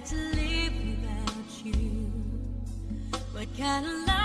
to live without you. What kind of